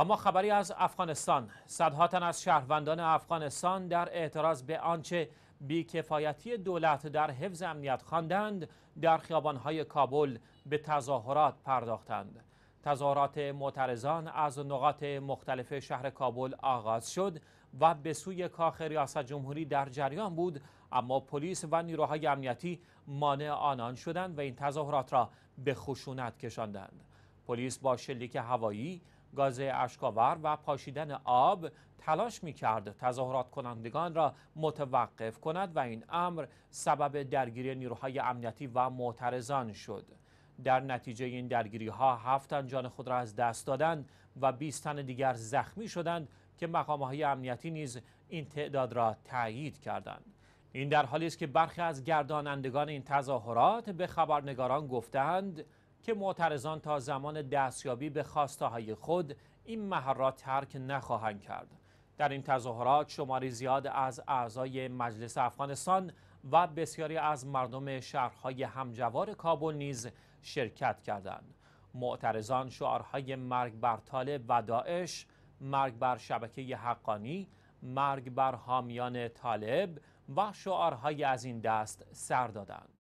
و ما خبری از افغانستان. صدها تن از شهروندان افغانستان در اعتراض به آنچه بیکفایتی دولت در حفظ امنیت خواندند در خیابانهای کابل به تظاهرات پرداختند. تظاهرات معترضان از نقاط مختلف شهر کابل آغاز شد و به سوی کاخ ریاست جمهوری در جریان بود اما پلیس و نیروهای امنیتی مانع آنان شدند و این تظاهرات را به خشونت کشاندند. پلیس با شلیک هوایی گاز اشکاور و پاشیدن آب تلاش می کرد تظاهرات کنندگان را متوقف کند و این امر سبب درگیری نیروهای امنیتی و معترضان شد. در نتیجه این درگیری ها هفت جان خود را از دست دادند و 20 تن دیگر زخمی شدند که مقام های امنیتی نیز این تعداد را تایید کردند. این در حالی است که برخی از گردانندگان این تظاهرات به خبرنگاران گفتند که معترضان تا زمان دستیابی به خواسته های خود این محل را ترک نخواهند کرد. در این تظاهرات شماری زیاد از اعضای مجلس افغانستان و بسیاری از مردم شهرهای همجوار کابل نیز شرکت کردند. معترضان شعارهای مرگ بر طالب و داعش مرگ بر شبکه حقانی مرگ بر حامیان طالب و شعارهای از این دست سر دادند.